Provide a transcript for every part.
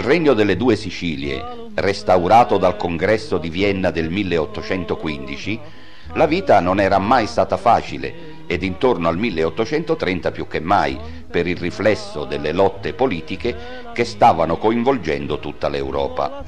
Regno delle Due Sicilie, restaurato dal Congresso di Vienna del 1815, la vita non era mai stata facile ed intorno al 1830 più che mai per il riflesso delle lotte politiche che stavano coinvolgendo tutta l'Europa.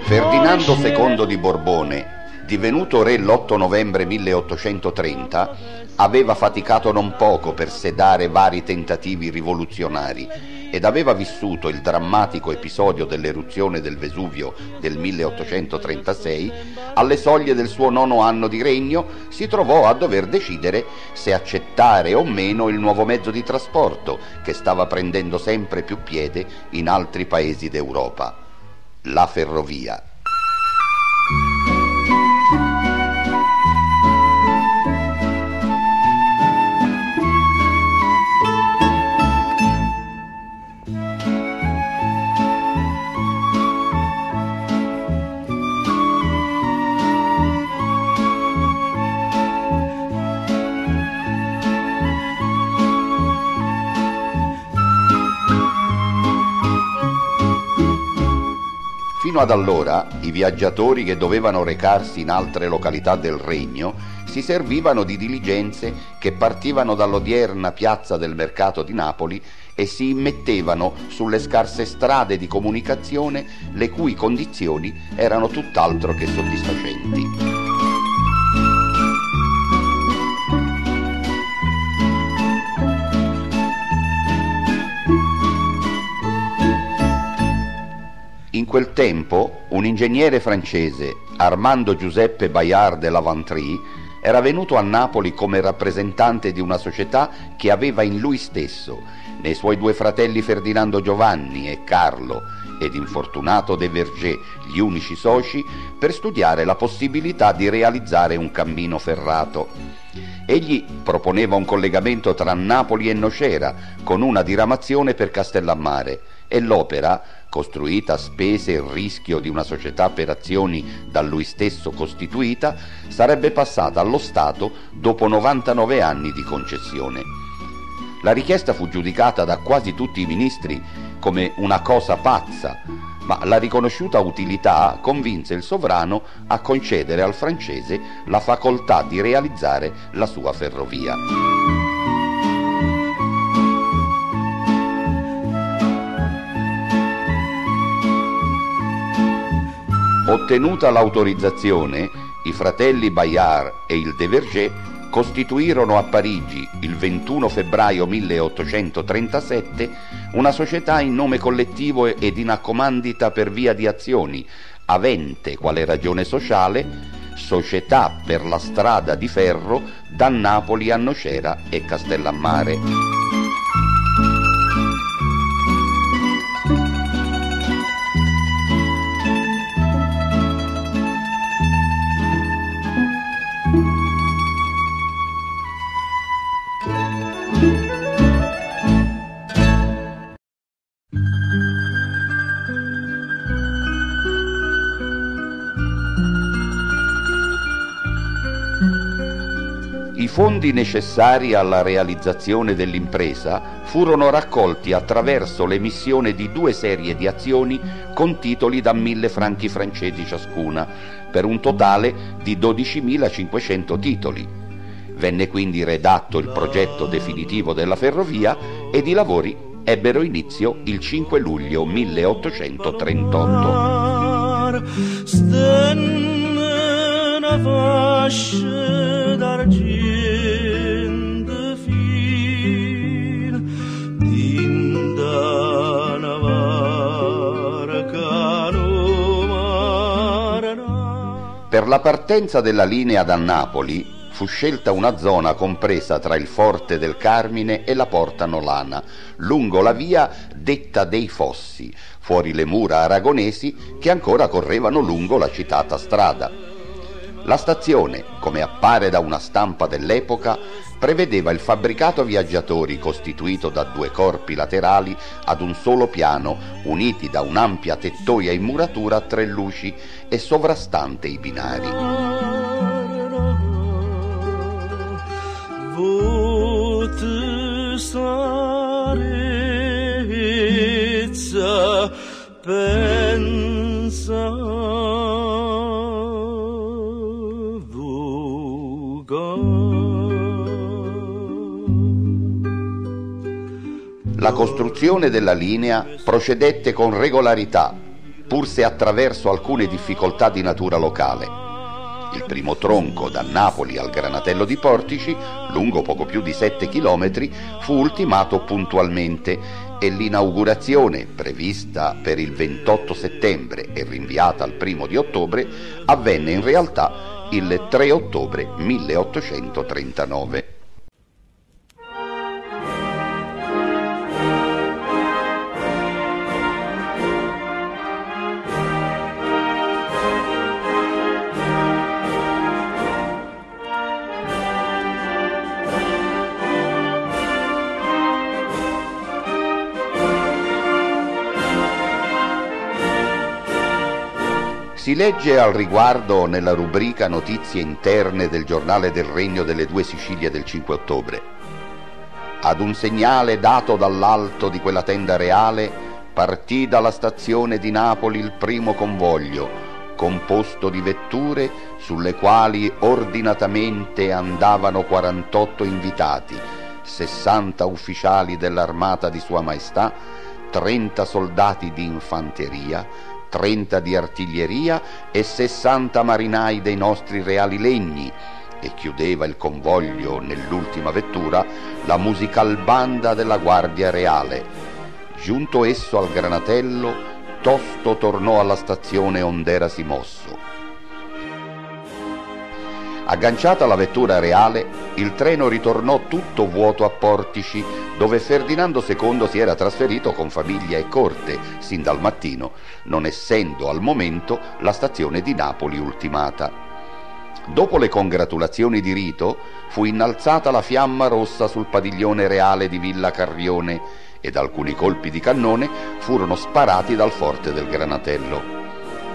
Ferdinando II di Borbone divenuto re l'8 novembre 1830, aveva faticato non poco per sedare vari tentativi rivoluzionari ed aveva vissuto il drammatico episodio dell'eruzione del Vesuvio del 1836, alle soglie del suo nono anno di regno si trovò a dover decidere se accettare o meno il nuovo mezzo di trasporto che stava prendendo sempre più piede in altri paesi d'Europa, la ferrovia. Fino ad allora i viaggiatori che dovevano recarsi in altre località del regno si servivano di diligenze che partivano dall'odierna piazza del mercato di Napoli e si immettevano sulle scarse strade di comunicazione le cui condizioni erano tutt'altro che soddisfacenti. Quel tempo un ingegnere francese, Armando Giuseppe Bayard de Lavantry, era venuto a Napoli come rappresentante di una società che aveva in lui stesso, nei suoi due fratelli Ferdinando Giovanni e Carlo ed infortunato De Verger, gli unici soci, per studiare la possibilità di realizzare un cammino ferrato. Egli proponeva un collegamento tra Napoli e Nocera, con una diramazione per Castellammare, e l'opera, costruita a spese e rischio di una società per azioni da lui stesso costituita, sarebbe passata allo Stato dopo 99 anni di concessione. La richiesta fu giudicata da quasi tutti i ministri come una cosa pazza, ma la riconosciuta utilità convinse il sovrano a concedere al francese la facoltà di realizzare la sua ferrovia. Ottenuta l'autorizzazione, i fratelli Bayard e il De Verger costituirono a Parigi il 21 febbraio 1837 una società in nome collettivo ed in accomandita per via di azioni, avente quale ragione sociale Società per la strada di ferro da Napoli a Nocera e Castellammare. Fondi necessari alla realizzazione dell'impresa furono raccolti attraverso l'emissione di due serie di azioni con titoli da mille franchi francesi ciascuna, per un totale di 12.500 titoli. Venne quindi redatto il progetto definitivo della ferrovia ed i lavori ebbero inizio il 5 luglio 1838. d'argent Per la partenza della linea da Napoli fu scelta una zona compresa tra il Forte del Carmine e la Porta Nolana, lungo la via detta dei Fossi, fuori le mura aragonesi che ancora correvano lungo la citata strada. La stazione, come appare da una stampa dell'epoca, prevedeva il fabbricato viaggiatori costituito da due corpi laterali ad un solo piano, uniti da un'ampia tettoia in muratura a tre luci e sovrastante i binari. Vote La costruzione della linea procedette con regolarità, pur se attraverso alcune difficoltà di natura locale. Il primo tronco da Napoli al Granatello di Portici, lungo poco più di 7 km, fu ultimato puntualmente e l'inaugurazione, prevista per il 28 settembre e rinviata al 1 di ottobre, avvenne in realtà il 3 ottobre 1839. Si legge al riguardo nella rubrica Notizie interne del giornale del Regno delle Due Sicilie del 5 ottobre. Ad un segnale dato dall'alto di quella tenda reale, partì dalla stazione di Napoli il primo convoglio, composto di vetture sulle quali ordinatamente andavano 48 invitati, 60 ufficiali dell'armata di Sua Maestà, 30 soldati di infanteria, 30 di artiglieria e 60 marinai dei nostri reali legni e chiudeva il convoglio nell'ultima vettura la musical banda della Guardia Reale. Giunto esso al granatello, tosto tornò alla stazione ond'erasi mosso. Agganciata la vettura reale, il treno ritornò tutto vuoto a Portici, dove Ferdinando II si era trasferito con famiglia e corte, sin dal mattino, non essendo al momento la stazione di Napoli ultimata. Dopo le congratulazioni di rito, fu innalzata la fiamma rossa sul padiglione reale di Villa Carrione ed alcuni colpi di cannone furono sparati dal forte del Granatello.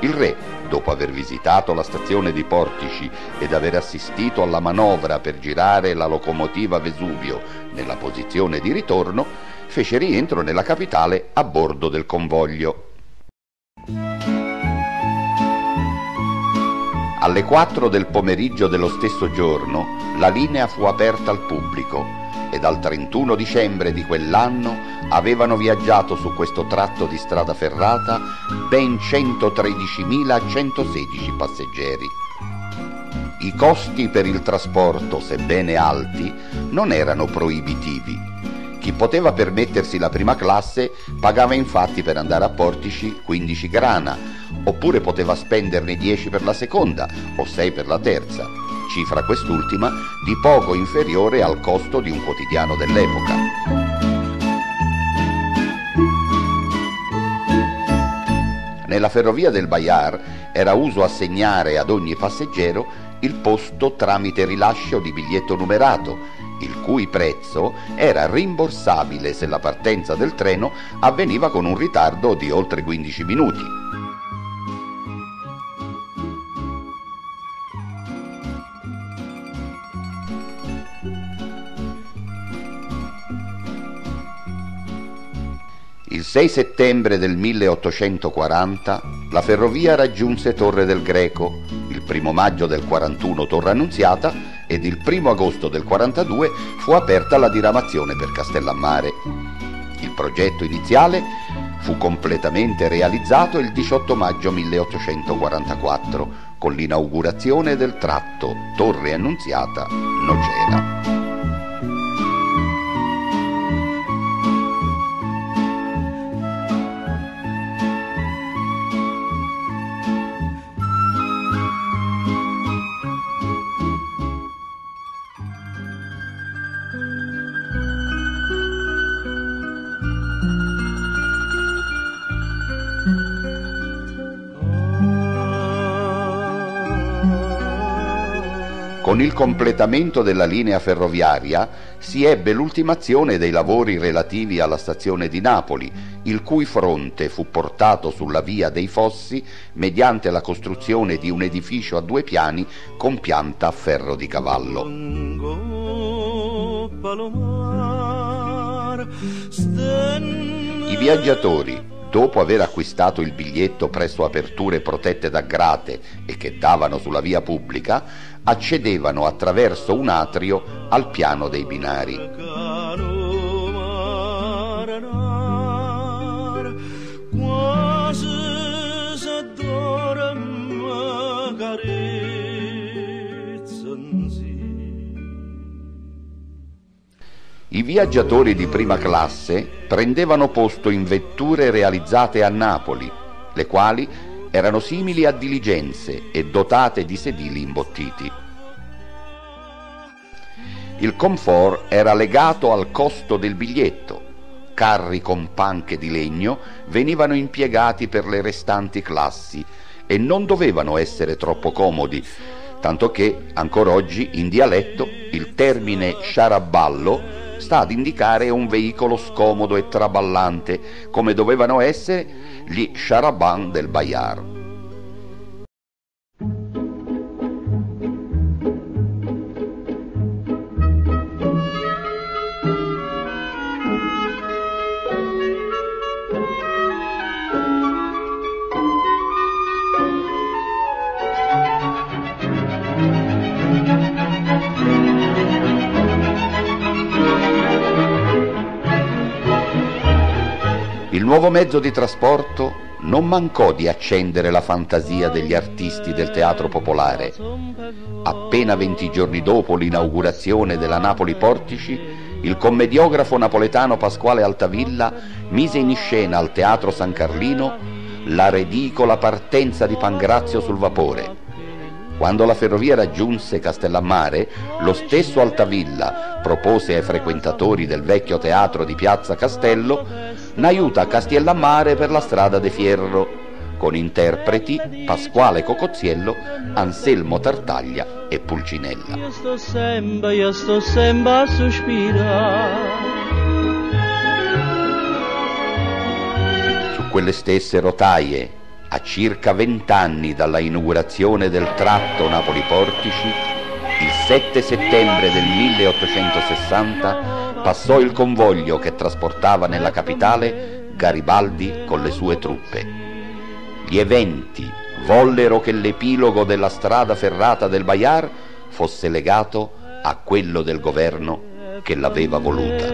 Il re, dopo aver visitato la stazione di Portici ed aver assistito alla manovra per girare la locomotiva Vesuvio nella posizione di ritorno, fece rientro nella capitale a bordo del convoglio. Alle 4 del pomeriggio dello stesso giorno la linea fu aperta al pubblico e dal 31 dicembre di quell'anno avevano viaggiato su questo tratto di strada ferrata ben 113.116 passeggeri. I costi per il trasporto, sebbene alti, non erano proibitivi. Chi poteva permettersi la prima classe pagava infatti per andare a Portici 15 grana, oppure poteva spenderne 10 per la seconda o 6 per la terza cifra quest'ultima di poco inferiore al costo di un quotidiano dell'epoca. Nella ferrovia del Bayar era uso assegnare ad ogni passeggero il posto tramite rilascio di biglietto numerato, il cui prezzo era rimborsabile se la partenza del treno avveniva con un ritardo di oltre 15 minuti. Il 6 settembre del 1840 la ferrovia raggiunse Torre del Greco, il 1 maggio del 41 Torre Annunziata ed il 1 agosto del 42 fu aperta la diramazione per Castellammare. Il progetto iniziale fu completamente realizzato il 18 maggio 1844 con l'inaugurazione del tratto Torre Annunziata-Nocera. Con il completamento della linea ferroviaria si ebbe l'ultimazione dei lavori relativi alla stazione di Napoli, il cui fronte fu portato sulla via dei Fossi mediante la costruzione di un edificio a due piani con pianta a ferro di cavallo. I viaggiatori, dopo aver acquistato il biglietto presso aperture protette da grate e che davano sulla via pubblica, accedevano attraverso un atrio al piano dei binari. I viaggiatori di prima classe prendevano posto in vetture realizzate a Napoli, le quali erano simili a diligenze e dotate di sedili imbottiti. Il comfort era legato al costo del biglietto. Carri con panche di legno venivano impiegati per le restanti classi e non dovevano essere troppo comodi, tanto che ancora oggi in dialetto il termine sciaraballo sta ad indicare un veicolo scomodo e traballante, come dovevano essere gli charaban del Bayard. Nuovo mezzo di trasporto non mancò di accendere la fantasia degli artisti del teatro popolare. Appena venti giorni dopo l'inaugurazione della Napoli Portici, il commediografo napoletano Pasquale Altavilla mise in scena al Teatro San Carlino la ridicola partenza di Pangrazio sul vapore quando la ferrovia raggiunse Castellammare, lo stesso Altavilla propose ai frequentatori del vecchio teatro di Piazza Castello un'aiuta a Castellammare per la strada de Fierro, con interpreti Pasquale Cocozziello, Anselmo Tartaglia e Pulcinella. Io sto sempre, io sto sempre a sospirare. Su quelle stesse rotaie a circa vent'anni dalla inaugurazione del tratto Napoli-Portici, il 7 settembre del 1860 passò il convoglio che trasportava nella capitale Garibaldi con le sue truppe. Gli eventi vollero che l'epilogo della strada ferrata del Bayar fosse legato a quello del governo che l'aveva voluta.